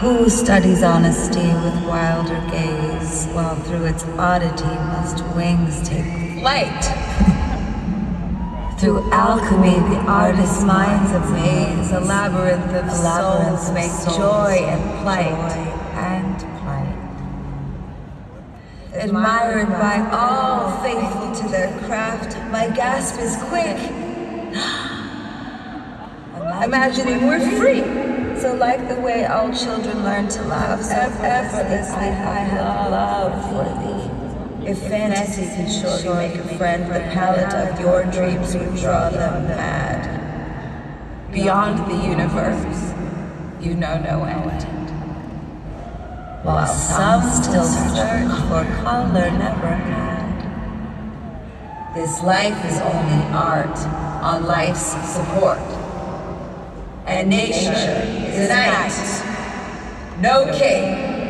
Who studies honesty with wilder gaze, while through its oddity must wings take flight? through alchemy, the artist's mind's a maze, a labyrinth of souls make joy and plight. And plight. Admired by all faithful to their craft, my gasp is quick. Imagining we're free. So like the way all children learn to so effortlessly I have love for thee. If fantasy can surely make a friend, the palette of your dreams would draw them mad. Beyond the universe, you know no end. While some still search for color never had. This life is only art on life's support and is night. No king